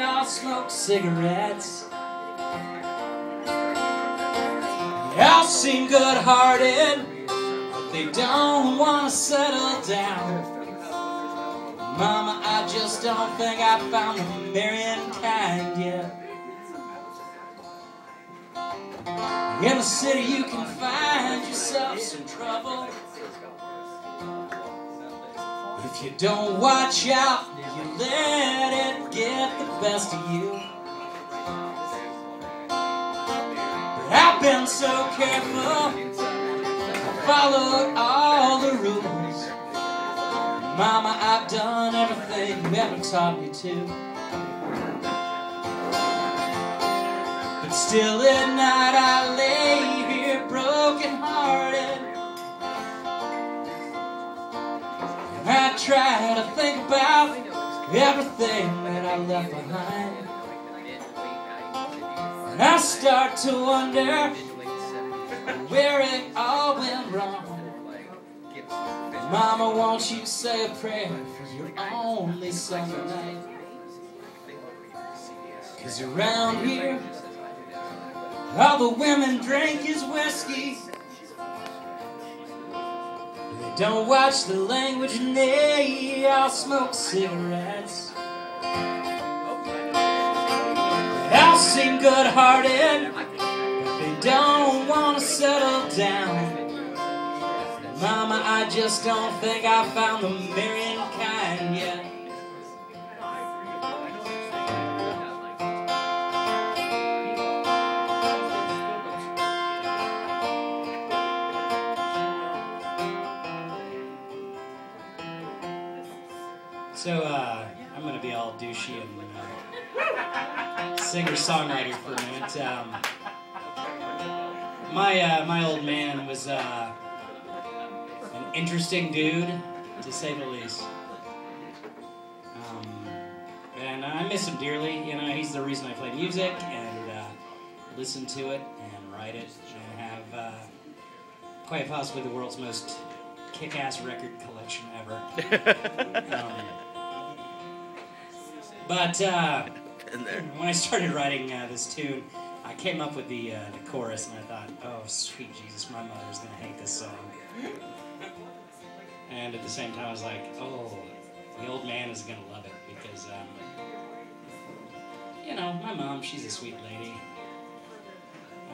they all smoke cigarettes. They all seem good-hearted, but they don't want to settle down. Mama, I just don't think I found the marrying kind yet. In the city you can find yourself some trouble. If you don't watch out, you let it get the best of you. But I've been so careful, I followed all the rules. Mama, I've done everything you ever taught me to. But still at night I lay try to think about everything that I left behind. And I start to wonder where it all went wrong. Mama, won't you say a prayer for your only son tonight? Cause around here, all the women drink is whiskey. Don't watch the language they all smoke cigarettes. All seem good-hearted, they don't want to settle down. Mama, I just don't think I found the marrying kind So, uh, I'm gonna be all douchey and uh, singer-songwriter for a minute. Um, my uh, my old man was uh, an interesting dude, to say the least. Um, and I miss him dearly. You know, he's the reason I play music and uh, listen to it and write it and have uh, quite possibly the world's most kick-ass record collection ever. um, but uh, when I started writing uh, this tune, I came up with the uh, the chorus, and I thought, "Oh, sweet Jesus, my mother's gonna hate this song." And at the same time, I was like, "Oh, the old man is gonna love it because, um, you know, my mom, she's a sweet lady."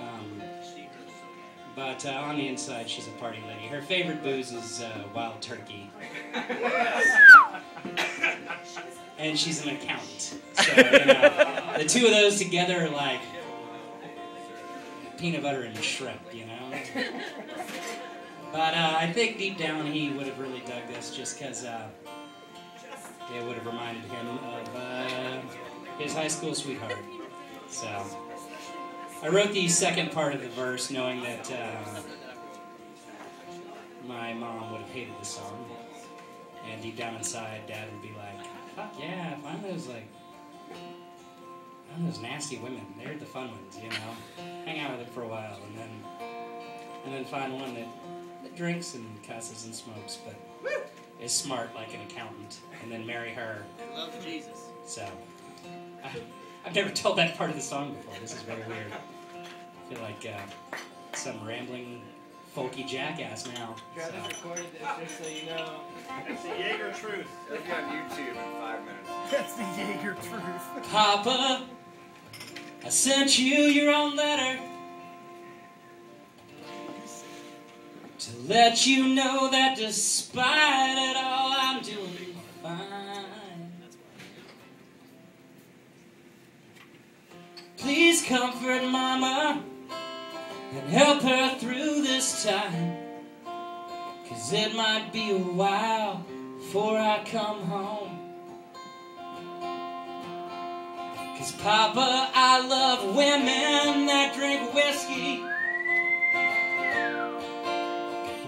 Um, but uh, on the inside, she's a party lady. Her favorite booze is uh, wild turkey. and she's an accountant. So, you know, the two of those together are like peanut butter and shrimp, you know? But uh, I think deep down he would have really dug this just because uh, it would have reminded him of uh, his high school sweetheart. So I wrote the second part of the verse knowing that uh, my mom would have hated the song. And deep down inside, dad would be like, fuck yeah, find those like find those nasty women. They're the fun ones, you know. Hang out with them for a while and then and then find one that, that drinks and cusses and smokes but is smart like an accountant and then marry her. Love Jesus. So I, I've never told that part of the song before. This is very weird. I feel like uh, some rambling folky jackass now. Travis So. recorded this just so you know. It's the Jaeger truth. It'll be on YouTube in five minutes. That's the Jaeger truth. Papa, I sent you your own letter to let you know that despite it all, I'm doing fine. Please comfort Mama and help her through this time. Cause it might be a while before I come home. Cause Papa, I love women that drink whiskey.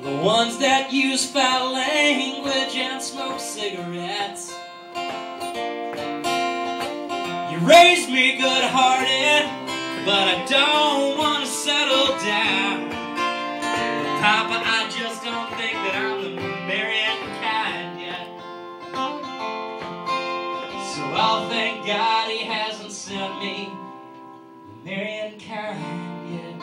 The ones that use foul language and smoke cigarettes. You raised me good hearted, but I don't want settle down. Papa, I just don't think that I'm the marrying kind yet. So I'll thank God he hasn't sent me very unkind, yeah.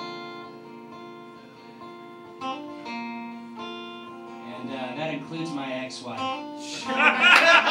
And uh, that includes my ex-wife.